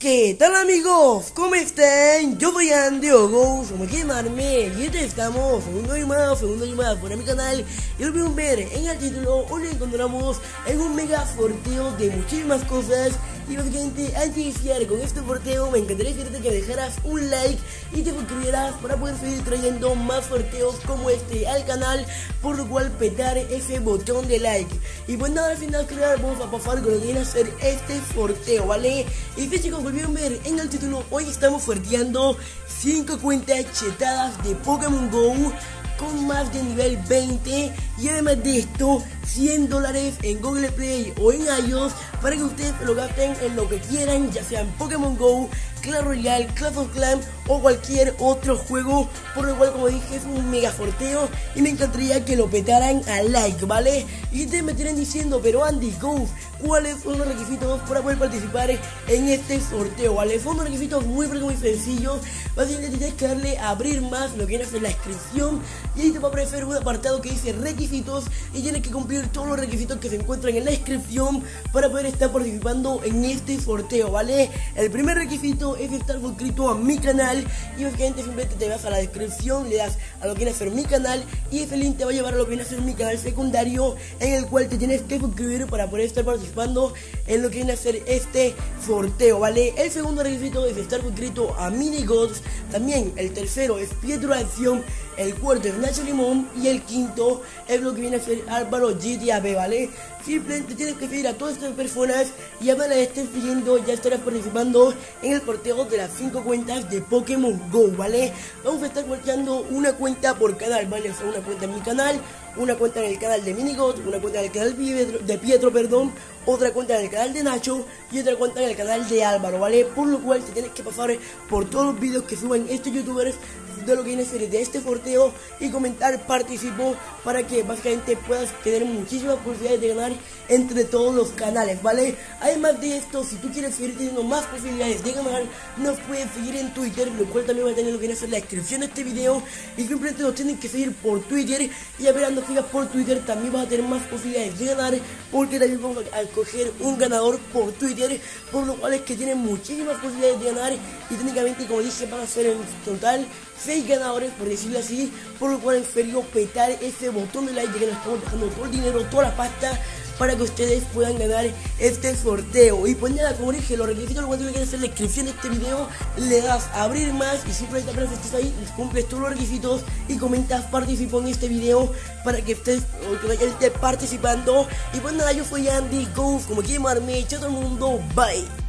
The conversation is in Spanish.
¿Qué tal amigos? ¿Cómo están? Yo soy Andy Ogo, somos llamarme y este estamos segundo y más, segundo y más por mi canal y lo pueden ver en el título hoy encontramos en un mega sorteo de muchísimas cosas y básicamente antes de iniciar con este sorteo me encantaría que dejaras un like y te suscribieras para poder seguir trayendo más sorteos como este al canal por lo cual petar ese botón de like y pues nada al final crear vamos a pasar con lo que viene a hacer este sorteo ¿vale? y si chicos volvieron a ver en el título hoy estamos sorteando 5 cuentas chetadas de Pokémon GO con más de nivel 20 y además de esto 100 dólares en Google Play o en iOS para que ustedes lo gasten en lo que quieran ya sea en Pokémon GO, Clash Royale, Clash of Clans o cualquier otro juego por lo cual como dije es un mega sorteo y me encantaría que lo petaran a like ¿vale? y ustedes me tienen diciendo pero Andy Go cuáles son los requisitos para poder participar en este sorteo ¿vale? son unos requisitos muy muy sencillos básicamente tienes que darle a abrir más lo que viene a ser la inscripción y ahí te va a aparecer un apartado que dice requisitos y tienes que cumplir todos los requisitos que se encuentran en la descripción para poder estar participando en este sorteo, ¿vale? El primer requisito es estar suscrito a mi canal y básicamente simplemente te vas a la descripción, le das a lo que viene a ser mi canal y ese link te va a llevar a lo que viene a ser mi canal secundario en el cual te tienes que suscribir para poder estar participando en lo que viene a ser este sorteo, ¿vale? El segundo requisito es estar suscrito a Minigods, también el tercero es Pietro Acción, el cuarto es Nacho Limón y el quinto es lo que viene a ser Álvaro GTAB, ¿vale? Simplemente tienes que seguir a todas estas personas y apenas estén siguiendo ya estarás participando en el sorteo de las 5 cuentas de Pokémon GO, ¿vale? Vamos a estar sorteando una cuenta por canal, ¿vale? O sea, una cuenta en mi canal, una cuenta en el canal de Minigot, una cuenta en el canal de Pietro, perdón, otra cuenta en el canal de Nacho y otra cuenta en el canal de Álvaro, ¿vale? Por lo cual te tienes que pasar por todos los vídeos que suben estos youtubers de lo que viene a ser de este sorteo y comentar participo para que básicamente puedas tener muchísimas posibilidades de ganar entre todos los canales, ¿vale? Además de esto, si tú quieres seguir teniendo más posibilidades de ganar, nos puedes seguir en Twitter, lo cual también va a tener lo que viene a ser la descripción de este video y simplemente nos tienen que seguir por Twitter y a ver sigas por Twitter también vas a tener más posibilidades de ganar porque también vamos a escoger un ganador por Twitter, por lo cual es que tienen muchísimas posibilidades de ganar y técnicamente como dije van a ser en total 6 ganadores, por decirlo así, por lo cual en serio petar ese botón de like que nos estamos dejando todo el dinero, toda la pasta para que ustedes puedan ganar este sorteo. Y pues nada, como dije, los requisitos, lo que tienen que hacer en la descripción de este video, le das a abrir más y simplemente apenas estés ahí, cumples todos los requisitos y comentas participo en este video para que estés, que participando. Y pues nada, yo fui Andy Go, como quieren llamarme, chao todo el mundo, bye.